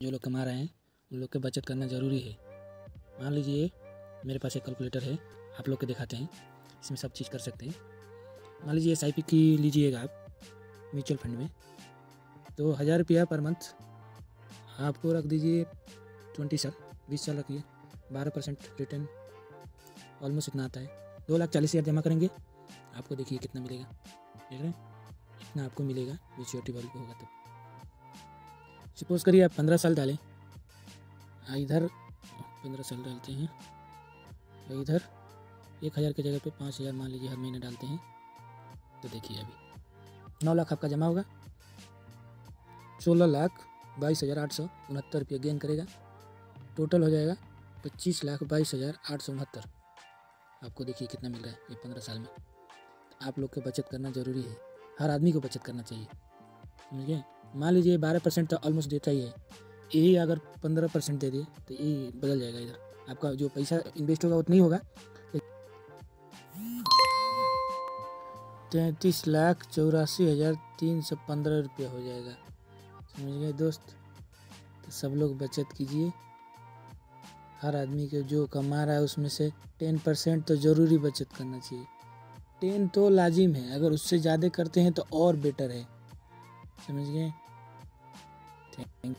जो लोग कमा रहे हैं, उन लोग के बचत करना ज़रूरी है। मान लीजिए, मेरे पास एक कैलकुलेटर है, आप लोग के दिखाते हैं, इसमें सब चीज़ कर सकते हैं। मान लीजिए एस आई पी की लीजिएगा आप म्यूचुअल फंड में तो हज़ार रुपया पर मंथ आपको रख दीजिए ट्वेंटी साल, बीस साल रखिए, बारह परसेंट रिटर्न ऑलमोस्ट इतना आता है। दो लाख चालीस हज़ार जमा करेंगे, आपको देखिए कितना मिलेगा। देख रहे हैं? इतना आपको मिलेगा मेच्योरिटी वाली होगा तब। सपोज़ करिए आप पंद्रह साल डालें। हाँ इधर पंद्रह साल डालते हैं। और इधर एक हज़ार की जगह पे पाँच हज़ार मान लीजिए हर महीने डालते हैं। तो देखिए अभी, नौ लाख आपका जमा होगा। सोलह लाख बाईस हज़ार आठ सौ उनहत्तर रुपये गेन करेगा। टोटल हो जाएगा पच्चीस लाख बाईस हज़ार आठ सौ उनहत्तर। आपको देखिए कितना मिल रहा है ये पंद्रह साल में। तो आप लोग को बचत करना ज़रूरी है। हर आदमी को बचत करना चाहिए। समझ गए? मान लीजिए बारह परसेंट तो ऑलमोस्ट देता ही है। यही अगर पंद्रह परसेंट दे दिए तो यही बदल जाएगा इधर। आपका जो पैसा इन्वेस्ट होगा, उतना ही होगा। तैंतीस लाख चौरासी हज़ार तीन सौ पंद्रह रुपया हो जाएगा। समझ गए दोस्त? तो सब लोग बचत कीजिए। हर आदमी के जो कमा रहा है, उसमें से टेन परसेंट तो ज़रूरी बचत करना चाहिए। टेन तो लाजिम है। अगर उससे ज़्यादा करते हैं तो और बेटर है। समझ गए? थैंक